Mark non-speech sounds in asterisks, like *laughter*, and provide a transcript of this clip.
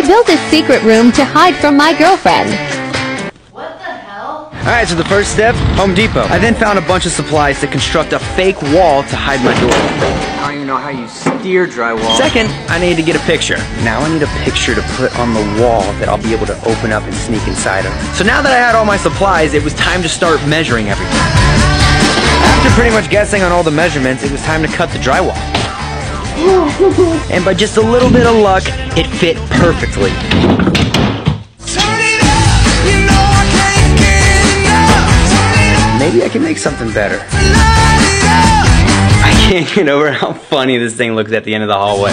I built a secret room to hide from my girlfriend. What the hell? Alright, so the first step, Home Depot. I then found a bunch of supplies to construct a fake wall to hide my door. I don't even know how you steer drywall. Second, I need to get a picture. Now I need a picture to put on the wall that I'll be able to open up and sneak inside of. So now that I had all my supplies, it was time to start measuring everything. After pretty much guessing on all the measurements, it was time to cut the drywall. *laughs* And by just a little bit of luck, it fit perfectly. Maybe I can make something better. I can't get over how funny this thing looks at the end of the hallway.